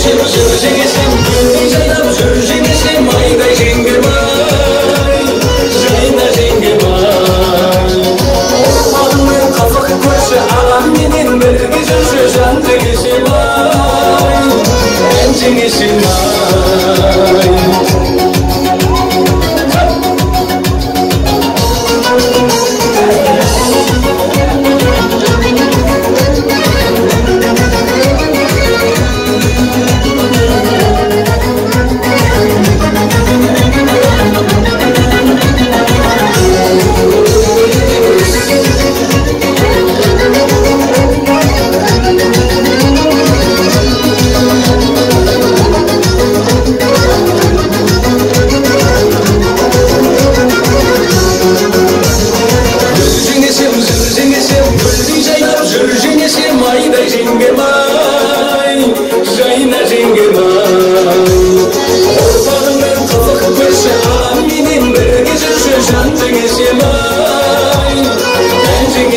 Shake it, shake it, shake it. watching is enough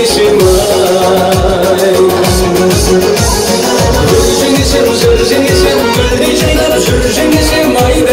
Sürcenisim, sürcenisim, güldeceğim, sürcenisim, ay